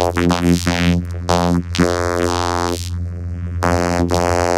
Everything on the